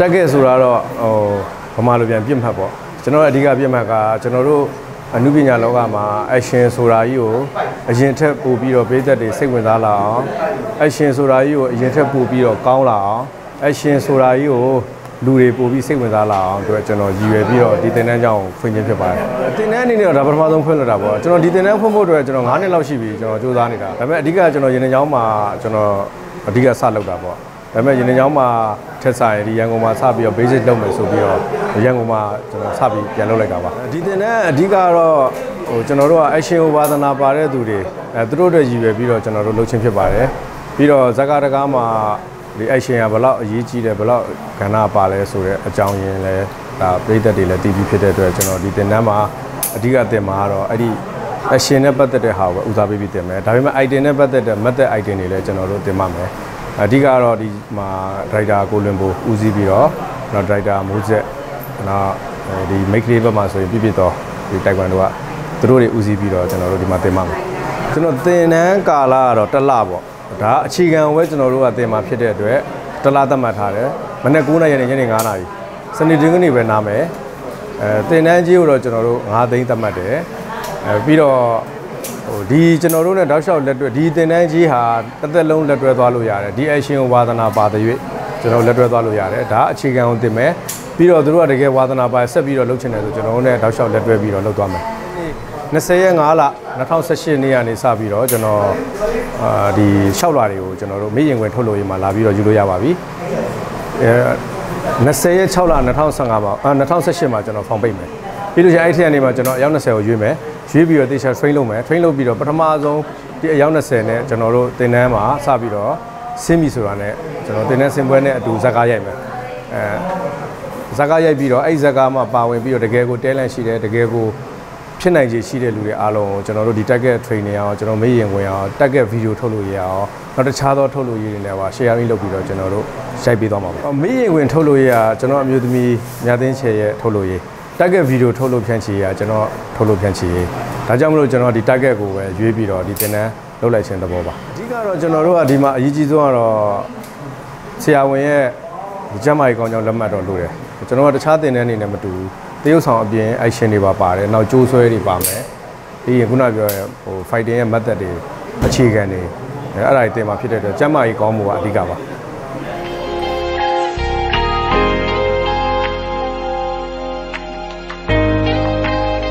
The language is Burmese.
တက်ခဲ့ဆိုတာတော့ဟိုဗမာလိုပြန်ပြစ်မှတ်ပေါ့ကျွန်တော်အဓိကပြစ်မှတ်ကကျွန်တော်တို့အနုပညာလောကမှာ action ဆိုတာကြီးကိုအရင်ထက်ပို့ပြီးတော့ပေးသက်တွေစိတ်ဝင်စားလာအောင် action ဆိုတာကြီးကိုအရင်ထက်ပို့ပြီးတော့ကောင်းလာအောင် action ဆိုတာကြီးကိုလူတွေပို့ပြီးစိတ်ဝင်စားလာအောင်အတွက်ကျွန်တော်ရည်ရွယ်ပြီးတော့ဒီသင်တန်းကြောင်းဖွင့်ခြင်းဖြစ်ပါတယ်။သင်တန်းအနေနဲ့တော့ဒါပထမဆုံးဖွင့်လို့တာပေါ့။ကျွန်တော်ဒီသင်တန်းဖွင့်ဖို့အတွက်ကျွန်တော်9နှစ်လောက်ရှိပြီကျွန်တော်စူးစမ်းနေတာ။ဒါပေမဲ့အဓိကကျွန်တော်ရင်းနှီးချောင်းမှာကျွန်တော်အဓိကစလုပ်တာပေါ့။ ဒါပေမဲ့ရင်းနှီးချောင်းမှာထက်ဆိုင်ဒီရန်ကုန်မှာစပြီးတော့ basic လုပ်မယ်ဆိုပြီးတော့ရန်ကုန်မှာကျွန်တော်စပြီးပြန်လုပ်လိုက်တာပါ။ဒီသင်တန်းအဓိကတော့ဟိုကျွန်တော်တို့က action ဝါသနာပါတဲ့သူတွေအဲသူတို့တွေရည်ရွယ်ပြီးတော့ကျွန်တော်တို့လုပ်ချင်းဖြစ်ပါတယ်။ပြီးတော့ဇက်ကာတကားမှာဒီ action ကဘယ်လောက်အရေးကြီးတယ်ဘယ်လောက်ကဏ္ဍပါလဲဆိုတဲ့အကြောင်းရင်းလဲဒါပြည်သက်တွေလည်းတည်ပြီးဖြစ်တဲ့အတွက်ကျွန်တော်ဒီသင်တန်းမှာအဓိကသင်မှာကတော့အဲ့ဒီ action နဲ့ပတ်သက်တဲ့ဟာကိုဦးစားပေးပြီးသင်မယ်ဒါပေမဲ့ item နဲ့ပတ်သက်တဲ့ method item တွေလည်းကျွန်တော်တို့သင်ပါမယ် အဓိကတော့ဒီမှာ driver ကိုလွင်ဖို့ဦးစီးပြီးတော့နော် driver မိုးဆက်နော်ဒီ make လေးဘက်မှာဆိုရင်ပြပြတော့ဒီတိုက်ကွန်တို့ကသူတို့တွေဦးစီးပြီးတော့ကျွန်တော်တို့ဒီမှာသင်ပါမယ်ကျွန်တော်သင်တန်းကာလကတော့တစ်လပေါ့ဒါအခြေခံဝဲကျွန်တော်တို့ကသင်မှာဖြစ်တဲ့အတွက်တစ်လသတ်မှတ်ထားတယ်မနေ့9နာရီနဲ့ညနေ9နာရီစနေတင်းကနေပဲနားမယ်အဲသင်တန်းကြီးကိုတော့ကျွန်တော်တို့9သိန်းသတ်မှတ်တယ်အဲပြီးတော့ ဟိုဒီကျွန်တော်တို့ ਨੇ တောက်လျှောက်လက်တွဲဒီသင်တန်းကြီးဟာတစ်သက်လုံးလက်တွဲသွားလို့ရတယ်ဒီ action ကိုဝါသနာပါတဲ့၍ကျွန်တော်လက်တွဲသွားလို့ရတယ်ဒါအခြေခံကိုသင်မယ်ပြီးတော့တို့ကတကယ်ဝါသနာပါဆက်ပြီးတော့လုပ်ချင်တယ်ဆိုကျွန်တော်တို့ ਨੇ တောက်လျှောက်လက်တွဲပြီးတော့လုပ်သွားမယ်20ရက်5လ2018နေ့ကနေစပြီးတော့ကျွန်တော်အာဒီ6လတွေကိုကျွန်တော်တို့မိရင်ခွင်ထုတ်လို့ရမှာလာပြီးတော့ယူလို့ရပါပြီအဲ20ရက်6လ2015မှာအာ2018မှာကျွန်တော်ဖောင်ပိတ်မယ်ပြီးလို့ရှိရင်အဲ့ဒီအနေမှာကျွန်တော်အယောက်20ကိုရွေးမယ် ရွေးပြီးတော့တေချာ train လုပ်မယ် train လုပ်ပြီးတော့ပထမဆုံးဒီအယောက်20နဲ့ကျွန်တော်တို့သင်တန်းမှာစပြီးတော့ဆင်းပြီဆိုတာနဲ့ကျွန်တော်သင်တန်းဆင်ပွဲနဲ့အတူဇက်ကားရိုက်မယ်အဲဇက်ကားရိုက်ပြီးတော့အဲ့ဇက်ကားမှာပါဝင်ပြီးတော့တကယ်ကိုတဲလန့်ရှိတယ်တကယ်ကိုဖြစ်နိုင်ခြေရှိတဲ့လူတွေအားလုံးကိုကျွန်တော်တို့ဒီ target training အောင်ကျွန်တော်မေးရင်ဝင်အောင် target video ထုတ်လို့ရအောင်နောက်တခြားသောထုတ်လို့ရည်တွေနဲ့ပါ share လုပ်ပြီးတော့ကျွန်တော်တို့ရိုက်ပေးသွားမှာပါမေးရင်ဝင်ထုတ်လို့ရကျွန်တော်အမျိုးသမီးမြတ်သိန်းချေရဲ့ထုတ်လို့ရ target video ထုတ်လို့ဖြန့်ချီရကျွန်တော်ထုတ်လို့ဖြန့်ချီရဒါကြောင့်မလို့ကျွန်တော်ဒီ target ကိုပဲရွေးပြီးတော့ဒီသင်တန်းလုပ်လိုက်ခြင်းသဘောပါအဓိကတော့ကျွန်တော်တို့ကဒီမှာအရေးကြီးဆုံးကတော့ဆရာဝန်ရဲ့ကျမ်းမာရေးကောင်းကြောင်းလက်မှတ်တော့လိုတယ်ကျွန်တော်ကတခြားသင်တန်းနေနဲ့မတူဘူးတရုတ်ဆောင်အပြင် action တွေပါပါတယ်နောက်ကြိုးဆွဲတွေပါမယ်ပြီးရင်ခုနပြောရဟို fighting ရဲ့ method တွေအခြေခံတွေအဲ့ဒါတွေတင်มาဖြစ်တဲ့အတွက်ကျမ်းမာရေးကောင်းမှုကအဓိကပါ